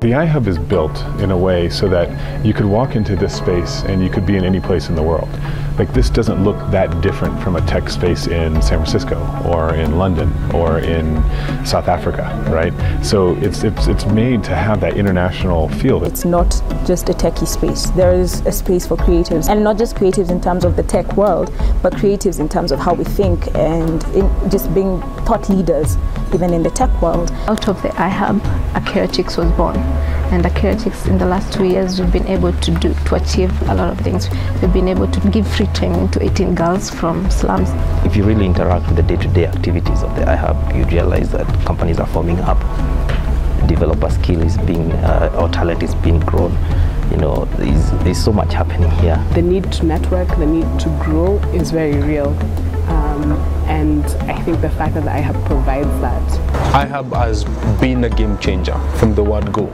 The iHub is built in a way so that you could walk into this space and you could be in any place in the world. Like this doesn't look that different from a tech space in San Francisco or in London or in South Africa, right? So it's it's it's made to have that international feel. It's not just a techie space. There is a space for creatives, and not just creatives in terms of the tech world, but creatives in terms of how we think and just being thought leaders, even in the tech world. Out of the iHub, AkiraChix was born and AkiraChix in the last two years we've been able to do to achieve a lot of things. We've been able to give free training to 18 girls from slums. If you really interact with the day-to-day -day activities of the iHub, you realize that companies are forming up, developer skill is being, uh, or talent is being grown. You know, there's, there's so much happening here. The need to network, the need to grow is very real. Um, and I think the fact that the iHub provides that. iHub has been a game changer from the word go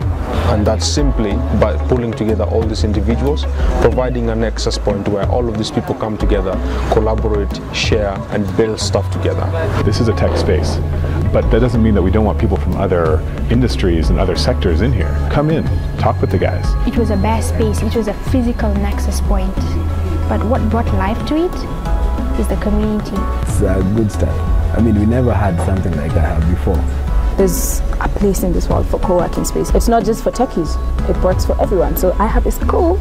and that's simply by pulling together all these individuals, providing a nexus point where all of these people come together, collaborate, share and build stuff together. This is a tech space, but that doesn't mean that we don't want people from other industries and other sectors in here. Come in, talk with the guys. It was a bare space, it was a physical nexus point, but what brought life to it is the community. It's a good start. I mean, we never had something like that before. There's a place in this world for co-working space. It's not just for techies. It works for everyone. So iHub is cool.